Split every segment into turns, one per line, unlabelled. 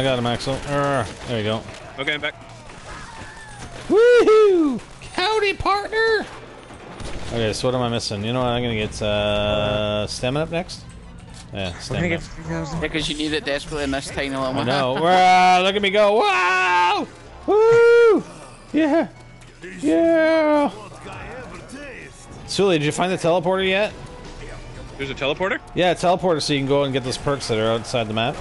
I got him, Axel. Urgh. there you go.
Okay, I'm back.
Woohoo! Howdy, partner! Okay, so what am I missing? You know what? I'm gonna get uh, stamina up next. Yeah,
We're gonna
stamina.
get 3,000.
Because you need it desperately in this tiny little
I
map.
know. Wow, look at me go! Wow! Woo! Yeah! Yeah! Sully, did you find the teleporter yet?
There's a teleporter?
Yeah, teleporter so you can go and get those perks that are outside the map.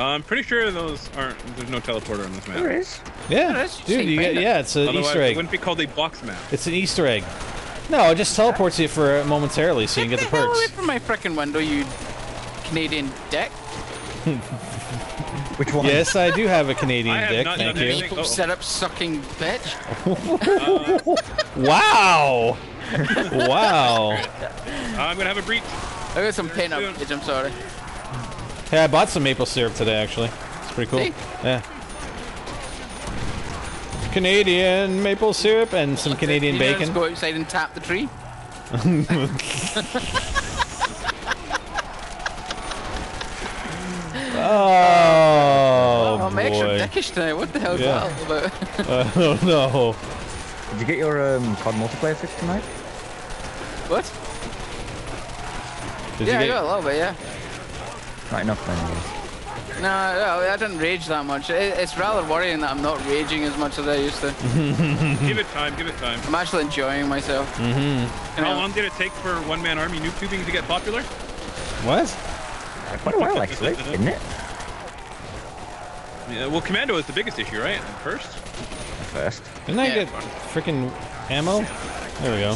Uh, I'm pretty sure those aren't. There's no teleporter on this map.
There is.
Yeah,
There is. You
dude, you get, yeah, it's an
Otherwise,
Easter
it wouldn't be called a box map.
It's an Easter egg. No, it just teleports you for momentarily so you can get the
hell away from my frickin' window, you Canadian dick.
Which one?
Yes, I do have a Canadian
I
dick,
not
thank
done
you.
anything.
Maple
Uh-oh.
syrup sucking bitch.
Wow! wow!
I'm gonna have a breach.
I got some pain up
Soon.
bitch, I'm sorry.
Hey, I bought some maple syrup today, actually. It's pretty cool.
See?
Yeah. Canadian maple syrup and some Canadian
You
bacon.
Just go outside and tap the tree.
Oh,
I'm extra
boy.
dickish tonight. What the hell is
Yeah.
that all about?
Oh, no.
Did you get your um, COD multiplayer fix tonight?
what?
Did
yeah,
you
I got a little bit, yeah.
Not enough then. I.
No, no, I didn't rage that much. It, it's rather worrying that I'm not raging as much as I used to.
give it time. Give it time.
I'm actually enjoying myself.
Mm-hmm.
You
How
know,
long did it take for one man army noob tubing to get popular?
What?
Quite a while actually, didn't it?
Yeah, well, commando is the biggest issue, right? First.
At first.
Didn't I
Yeah.
get freaking ammo? There we go.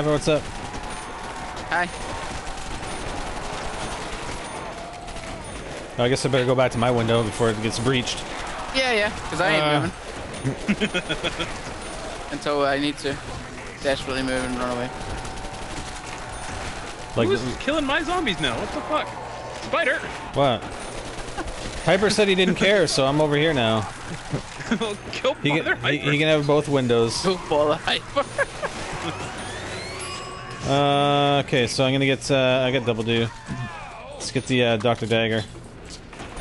Hey, Ivor, what's up?
hi.
I guess I better go back to my window before it gets breached.
Yeah, yeah, because I ain't
Uh.
moving. Until I need to desperately move and run away.
Like,
Who's killing my zombies now? What the fuck? Spider!
what? Hyper said he didn't care, so I'm over here now.
Kill
He
Mother
can, he, he can have both windows.
Don't bother hyper.
Uh, okay, so I'm gonna get, uh, I got double do. Let's get the, uh, Dr. Dagger.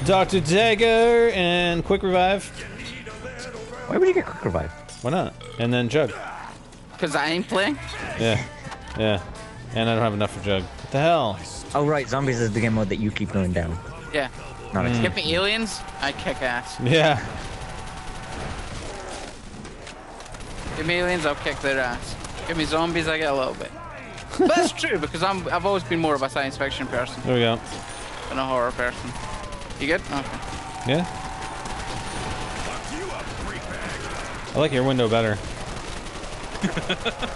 Dr. Dagger and quick revive.
Why would you get quick revive?
Why not? And then Jug.
Because I ain't playing.
Yeah. Yeah. And I don't have enough for Jug. What the hell?
Oh right, zombies is the game mode that you keep going down.
Yeah.
Not mm.
Give me aliens, I kick ass.
Yeah.
Give me aliens, I'll kick their ass. Give me zombies, I get a little bit. But that's true because I'm I've always been more of a science fiction person
There we go.
than a horror person. You good? Okay.
Yeah. I like your window better.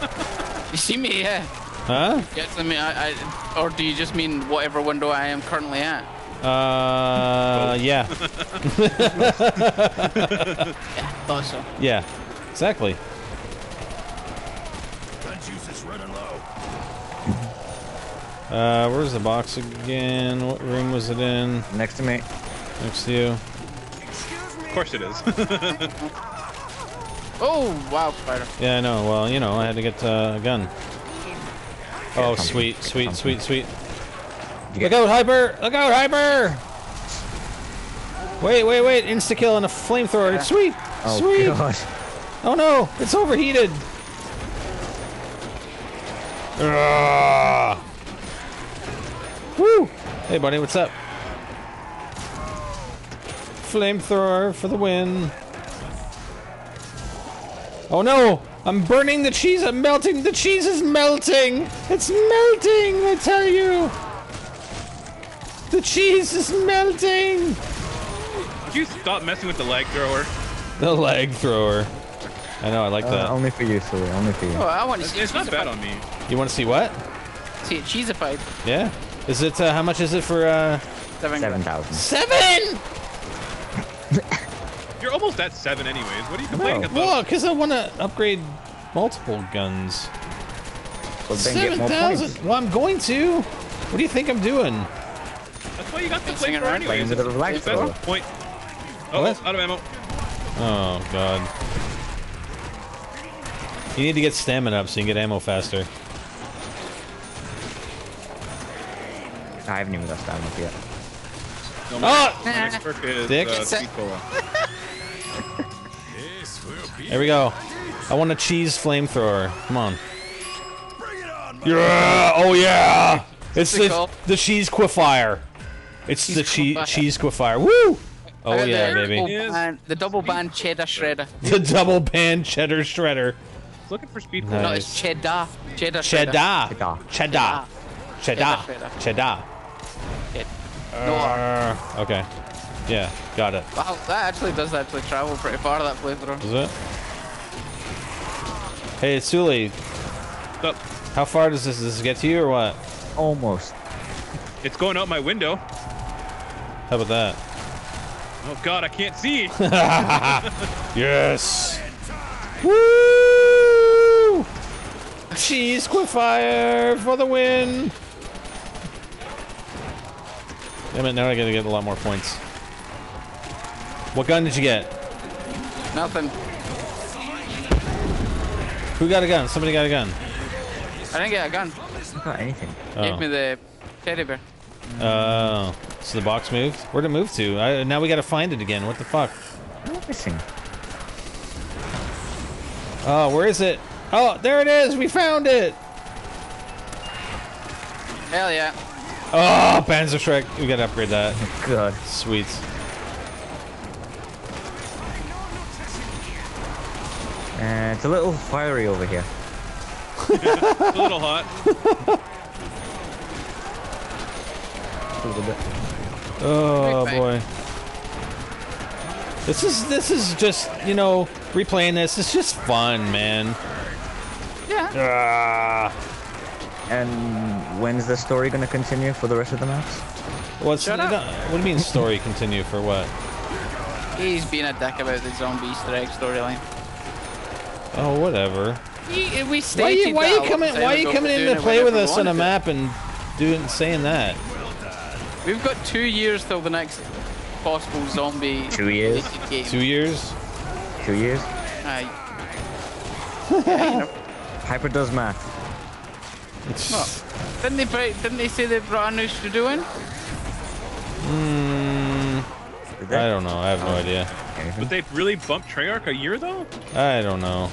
You see me? Yeah.
Huh?
Yes, I mean, I, I, or do you just mean whatever window I am currently at?
Uh, yeah.
Yeah, thought so.
Yeah. Exactly. Uh, where's the box again? What room was it in?
Next to me.
Next to you.
Of course it is.
Oh, wow, spider.
Yeah, I know. Well, you know, I had to get uh, a gun. Oh, sweet, sweet, sweet, sweet.
You
Look
get
out, Hyper! Look out, Hyper! Wait, wait, wait. Insta kill and a flamethrower. It's sweet!
oh
sweet!
god.
Oh no! It's overheated! Ugh. Woo! Hey, buddy, what's up? Flamethrower for the win. Oh no! I'm burning the cheese! I'm melting! The cheese is melting! It's melting! I tell you! The cheese is melting!
Would you stop messing with the leg thrower?
The leg thrower. I know, I like
Uh,
that.
only for you, Sully. Only for you.
Oh, I want to see
It's not bad on me.
You want to see what?
See it cheesified.
Yeah. Is it, uh, how much is it for, uh...
Seven.
Seven
Seven!
You're almost at seven anyways. What are you complaining
No.
about?
Well, because I want to upgrade multiple guns.
So then get
Seven
more
thousand.
points.
Well, I'm going to. What do you think I'm doing?
That's why you got the
Mixing it
flamethrower
around.
anyways.
Playing with a relax
Best point. Oh,
What?
out of ammo.
Oh God. You need to get stamina up so you can get ammo faster.
I haven't even got stamina up yet.
No,
Oh!
my next perk is
Dick.
uh, Speed Cola.
There we go. I want a cheese flamethrower. Come on. Yeah! Oh yeah! It's the,
called?
the cheese quiffire. It's the cheese
Quiffire.
cheese quiffire. Woo! Oh
Uh,
yeah,
the
baby.
Band, the double band cheddar shredder.
The double band cheddar shredder.
Looking for speed
Nice.
No, it's cheddar. Cheddar shredder.
Cheddar.
Cheddar.
Cheddar. Cheddar.
Cheddar.
Cheddar.
Ched- No,
Uh, okay. Yeah, got it.
wow, that actually does actually travel pretty far, that flamethrower.
Is it? Hey, Sully,
Up.
how far does this, does this get to you or what?
Almost.
It's going out my window.
How about that?
Oh god, I can't see.
Yes! Woo! Cheese quiffire for the win! Damn it, now I gotta get a lot more points. What gun did you get?
Nothing.
Who got a gun? Somebody got a gun.
I didn't get a gun.
I got anything. Oh.
Gave
Oh.
me the teddy bear.
Oh. So the box moved? Where'd it move to? I, now we gotta find it again. What the fuck?
What am missing?
Oh, where is it? Oh, there it is! We found it!
Hell yeah.
Oh, Panzerschreck. We gotta upgrade that.
God.
Sweet.
Uh, it's a little fiery over here.
It's a little hot.
A little bit.
Oh
Big bang.
boy. This is this is just you know replaying this. It's just fun, man.
Yeah.
Ah.
And when's the story gonna continue for the rest of the maps?
What's
Shut up.
what do you mean story continue for what?
He's being a dick about the zombie Easter egg storyline.
Oh whatever.
We, we
Why
stated
you why
that
you coming why
ago
you coming in to play with us on a map and doing saying that?
We've got two years till the next possible zombie
Two years?
related game.
Two years?
Two years?
Aye.
Hyper does math.
Well, didn't they bri- didn't they say they brought a new studio in?
Mm, I don't know. I have no idea.
But they've really bumped Treyarch a year though?
I don't know.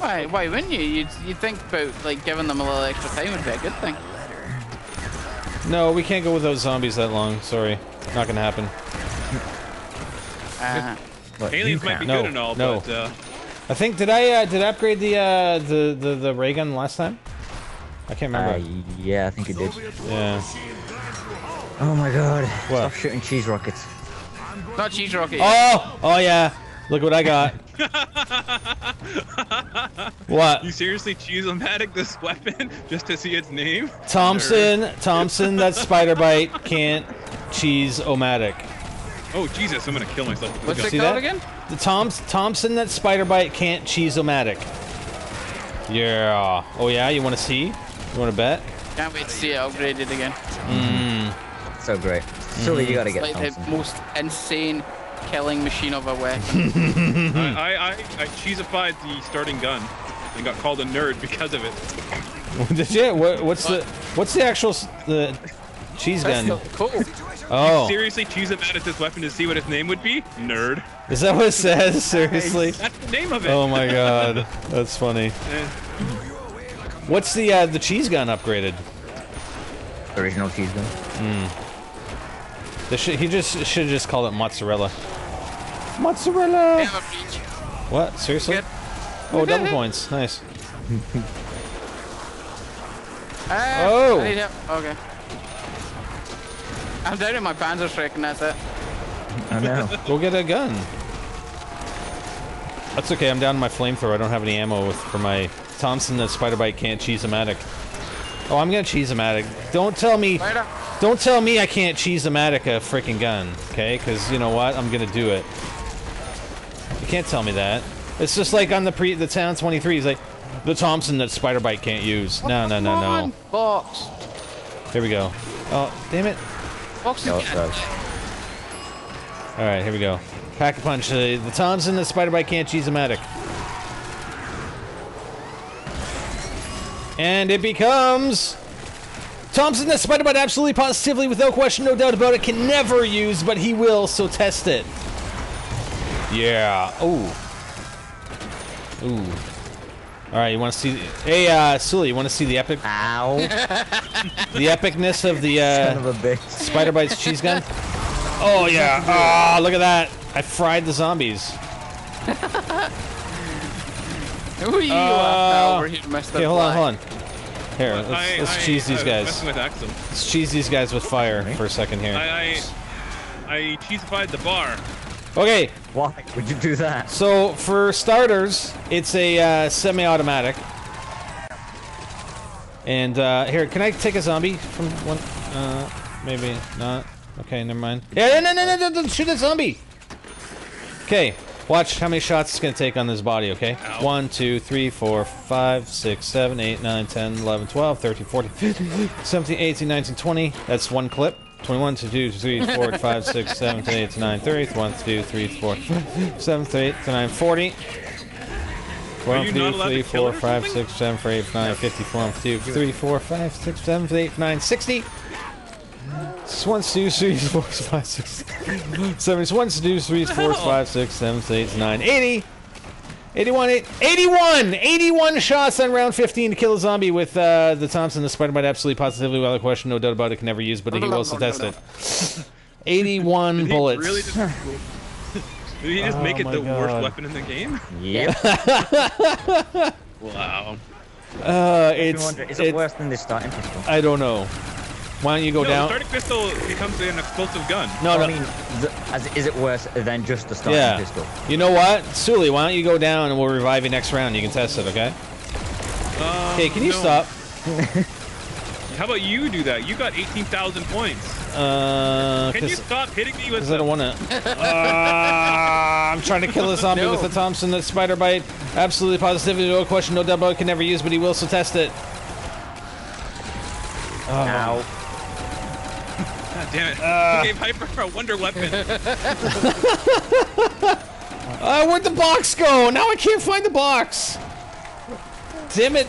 Why? Why wouldn't you? You'd, you'd think about like giving them a little extra time would be a good thing.
No, we can't go without zombies that long. Sorry, not gonna happen.
Uh,
What,
Aliens might be.
No,
good and all,
no.
but uh,
I think did I uh, did I upgrade the uh, the the the ray gun last time? I can't
Uh,
remember.
yeah, I think you did.
yeah.
Oh my god.
What?
Stop shooting cheese rockets.
not cheese rockets.
Oh, oh yeah. Look what I got. what?
you seriously choose Omatic this weapon just to see its name?
Thompson, Thompson, that spider bite can't cheese omatic.
Oh Jesus, I'm gonna kill myself with
What's
this
it
See
called
that?
again?
The Toms, Thompson, that spider bite can't cheese omatic. Yeah. Oh yeah. You want to see? You want to bet?
Can't wait to see it upgraded again. Mm.
So great. Silly, you gotta get it's
Like the most insane killing machine of a weapon.
I, I, I, I cheesified the starting gun and got called a nerd because of it.
Did you? What, what's the what's the actual the cheese gun?
cool.
Oh,
Seriously, choose about it this weapon to see what its name would be? Nerd.
is that what it says? Seriously?
That's the name of it.
Oh my god, that's funny. What's the uh, the cheese gun upgraded?
Original cheese gun.
They should, he just should have just called it mozzarella. Mozzarella. What? Seriously?
Good.
Oh, double points. Nice.
Ah,
Oh.
Okay. I'm down in my Panzerschreck and that's it.
I know.
Go get a gun. That's okay. I'm down to my flamethrower. I don't have any ammo with, for my Thompson. The spider bite can't cheese a matic. Oh, I'm gonna cheese a matic. Don't tell me.
Right.
Don't tell me I can't cheese a matic a freaking gun. Okay? Because you know what? I'm gonna do it. You can't tell me that. It's just like on the pre the Town 23. He's like the Thompson that spider bite can't use. No, no, no, no.
on, Box.
Here we go. Oh, damn it.
Box is
No, it
good.
does.
All right, here we go. Pack a punch. Uh, the Thompson, the spider bite can't cheese a matic. And it becomes Thompson that Spider-Bite absolutely positively, without question, no doubt about it, can never use, but he will, so test it. Yeah. Ooh. Ooh. Alright, you wanna see Hey uh Sully, you wanna see the epic
Ow.
the epicness of the
Son
uh
of a bitch.
Spider Bites cheese gun? Oh yeah. Ah, look at that. I fried the zombies.
Who are you
Uh,
over here, Mr.
Okay, hold on, hold on. Here, let's,
I,
let's
I,
cheese these
I
guys.
With
Let's cheese these guys with fire for a second here.
I, I, I cheesified the bar.
Okay,
Why would you do that?
so for starters, it's a uh, semi-automatic. And uh, here, can I take a zombie from one? Uh, maybe not. Okay, never mind. Yeah, no, no, no, no, no, shoot a zombie. Okay, watch how many shots it's gonna take on this body. Okay,
Ow.
one, two, three, four, five, six, seven, eight, nine, 10, 11, 12, 13, 14, 15, 17, 18, 19, 20. That's one clip. 21, 22, 23, 24, 5, 6, 7, 8, 9, 30, 1, 2, 3, 4, 7, 8, 9, 40. 1, 2,
to
3,
kill
4, 5, 6, 7, 8, 9, 54, 2, 3, 4, 5, 6, 7, 8, 9, 60. 1, 2, 3, 4, 5, 6, 7, 1, 2, 3, 4, 5, 6, 7, 8, 9, 80. 81, eight- 81! 81 shots on round 15 to kill a zombie with uh, the Thompson, the Spider-Bite, absolutely positively, without a question, no doubt about it, can never use, but he will also test it. 81
Did he
bullets.
really just, did he just
Oh
make it
my
the worst weapon in the game?
Yep.
Wow.
Uh, it's,
wonder, is it
it-
worse than the starting pistol?
I don't know. Why don't you go
no,
down?
the starting pistol becomes an explosive gun.
no,
I mean, the, as, is it worse than just the starting
yeah.
pistol?
You know what? Sully, why don't you go down and we'll revive you next round. You can test it, okay?
Um,
Okay, can you
no.
stop?
How about you do that? You got 18,000 points.
Uh,
Can you stop hitting me with
'cause I don't want to. uh, I'm trying to kill a zombie
No.
with a Thompson that spider bite. Absolutely positively, no question, no doubt about it, can never use, but he will so test it.
Ow.
God damn it.
Uh.
you gave Hyper a wonder weapon.
Uh, where'd the box go? Now I can't find the box. Damn it.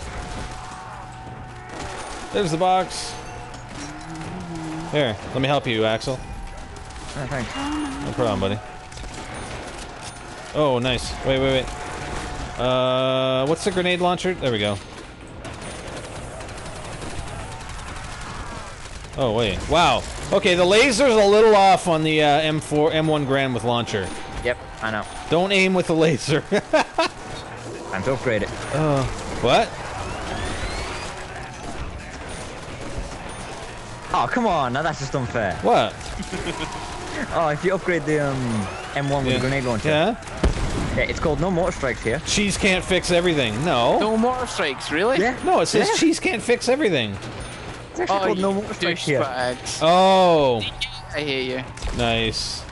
There's the box. Here, let me help you, Axel.
Oh, thanks.
No problem, buddy. Oh, nice. Wait, wait, wait. Uh, what's the grenade launcher? There we go. Oh, wait. Wow. Okay, the laser's a little off on the uh, M4, M1 Garand with launcher.
Yep, I know.
Don't aim with the laser.
Time to upgrade it.
what?
Oh, come on. Now that's just unfair.
What?
Oh, if you upgrade the um, M1 with a grenade launcher.
Yeah?
Yeah, it's called No Mortar Strikes here.
Cheese can't fix everything. No.
No more strikes, really?
Yeah.
No, it says
Yeah.
cheese can't fix everything.
It's actually
Oh,
called No
you
Mortar Strikes here.
Oh,
I hear you.
nice.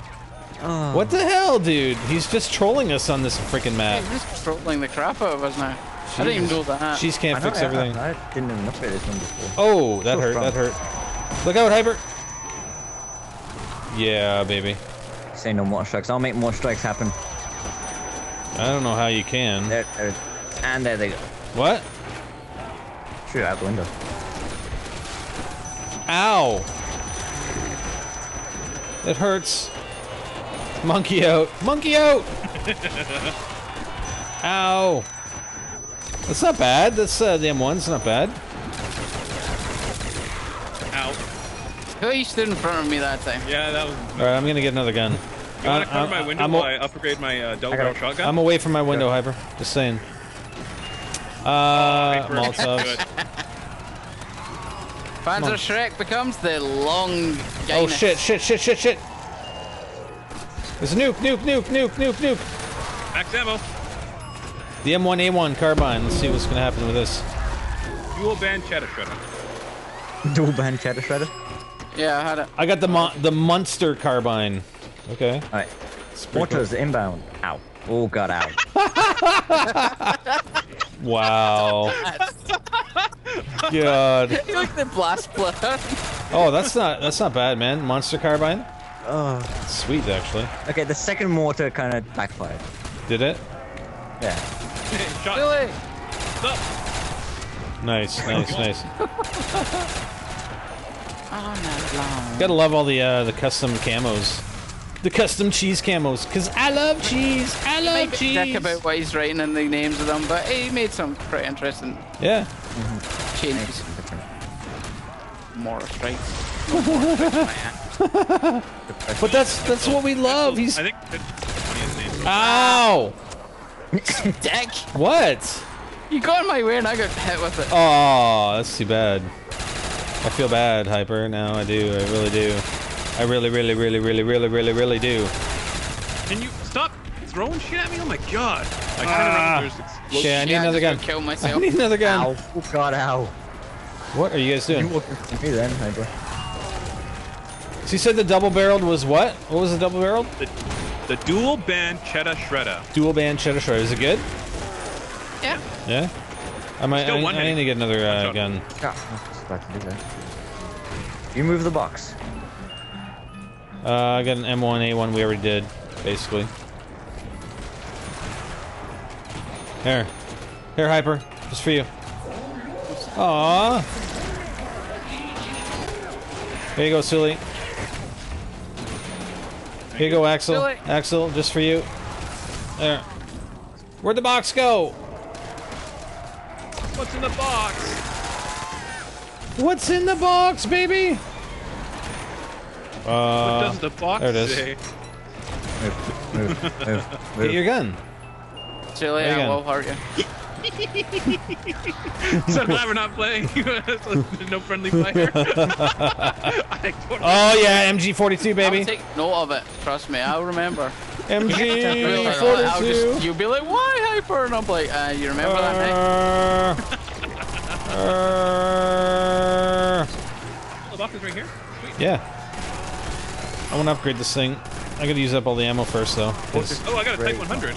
Oh.
What the hell, dude? He's just trolling us on this freaking map.
You're just trolling the crap out of us now. I didn't even know that.
Cheese
I
can't
know,
fix
yeah,
everything.
I, I didn't even upgrade this one before.
Oh, that
So
hurt.
strong.
That hurt. Look out, Hyper. Yeah, baby.
Say no more strikes. I'll make more strikes happen.
I don't know how you can.
There, there, and there they go.
What?
Shoot out the window.
Ow. It hurts. Monkey out. Monkey out. Ow. That's not bad. That's uh, the M1's not bad.
Ow.
Who you stood in front of me that time?
Yeah, that was...
All right, I'm gonna get another gun.
You want to
I-
cover
I-
my window
I'm,
while
a-
I upgrade my uh, double barrel shotgun?
I'm away from my window, Hyper. Just saying. Uh,
Hyper.
Molotovs.
Good.
Panzer
on.
Shrek becomes the long guy.
Oh shit! Shit! Shit! Shit! Shit! There's a nuke! Nuke! Nuke! Nuke! Nuke! Nuke!
Max ammo.
The M1A1 carbine. Let's see what's gonna happen with this.
Dual band cheddar shredder.
Dual band cheddar shredder.
Yeah, I had it.
I got the mon- the monster carbine. Okay.
Alright.
It's pretty
Mortars inbound. Ow. Oh god, ow.
Wow. God.
You like the blast player.
Oh, that's not that's not bad, man. Monster carbine.
oh.
Sweet, actually.
Okay, the second mortar kind of backfired.
Did it?
Yeah.
Shot.
really?
Stop.
Nice, nice, nice.
All night long.
Gotta love all the uh, the custom camos, the custom cheese camos. Cause I love cheese. I
He
love
might be
cheese.
dick about what he's writing and the names of them, but he made some pretty interesting
Yeah.
Changes. More strikes. No more strikes.
But that's that's what we love. He's
I think that's the funniest name.
ow.
Dick!
What?
You got in my way and I got hit with it.
Oh, that's too bad. I feel bad, Hyper. Now I do. I really do. I really, really, really, really, really, really, really do.
Can you stop throwing shit at me? Oh my god! I turn
Ah.
around. There's explosions.
Okay, I need
Yeah,
another
just
gun.
gonna Kill
I need another gun.
Ow. Oh god, ow.
What are you guys
You
doing?
walked into me then, Hyper.
So you said the double barreled was what? What was the double barreled?
The, the dual band Cheddar Shredder.
Dual band cheddar shredder. Is it good?
Yeah.
Yeah. I might. I,
one
I need to get another uh, gun.
Yeah, I was just about to do that. You move the box.
Uh, I got an M1, A1. We already did, basically. Here, here, hyper, just for you. Aww. Here you go, Sully. Here you go, Axel.
Sully.
Axel, just for you. There. Where'd the box go?
What's in the box?
What's in the box, baby?
What
Uh,
does the box
there it is.
say?
Move, move, move,
get your gun.
Chili,
There you
I
go.
will hurt you.
so glad we're not playing. no friendly fire. I totally
Oh yeah, MG42,
I'll
baby.
take note of it. Trust me, I'll remember. I'll
MG42.
just, you'll be like, why hyper? And I'm like, uh, you remember that, mate?
Uh, uh,
The box is right here. Sweet.
yeah. I want to upgrade this thing. I gotta use up all the ammo first, though.
Oh, I got a Type
Great.
100.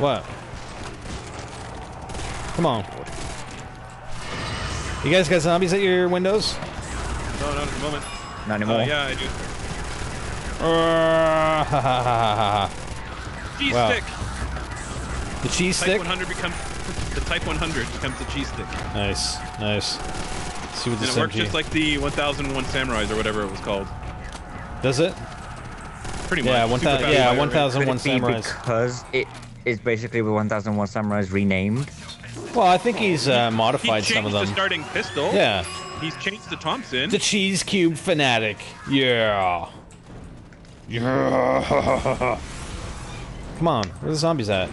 Ow.
What? Come on. You guys got zombies at your windows?
No, not at the moment.
Not
Oh,
anymore.
yeah, I do.
Uh, ha, ha, ha, ha, ha.
Cheese
Wow.
stick.
The cheese
Type
stick?
100 becomes the Type 100 becomes the cheese stick,
Nice, nice. Let's see what
and
this
it works just like the 1001 Samurais or whatever it was called.
Does it?
Pretty much.
Yeah, one thousand. Yeah,
fire rate.
Could it be
samurais.
because it is basically the 1001 Samurais renamed?
Well, I think he's uh,
He
modified
changed
some of
the
them.
starting pistol.
Yeah.
He's changed the Thompson.
The cheese cube fanatic. Yeah. Yeah. Come on, where the zombies at?